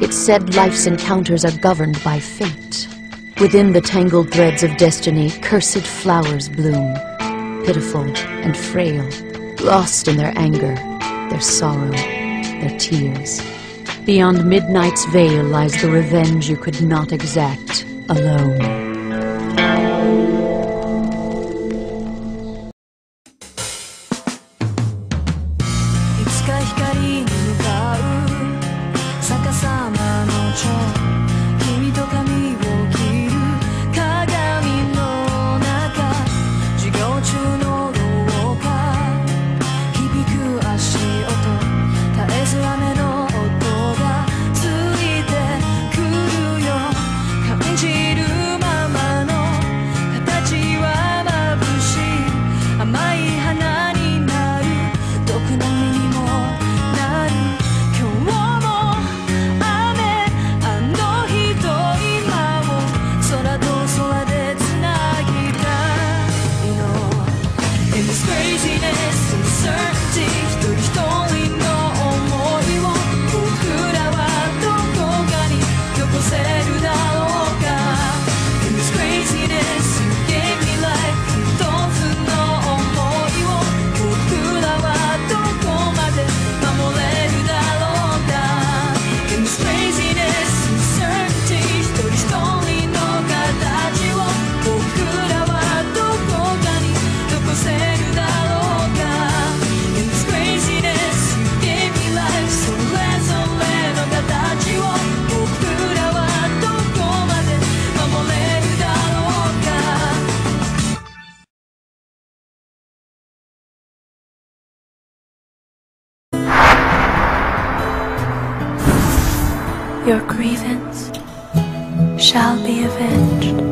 It said life's encounters are governed by fate. Within the tangled threads of destiny, cursed flowers bloom, pitiful and frail, lost in their anger, their sorrow, their tears. Beyond midnight's veil lies the revenge you could not exact alone. It's your grievance shall be avenged.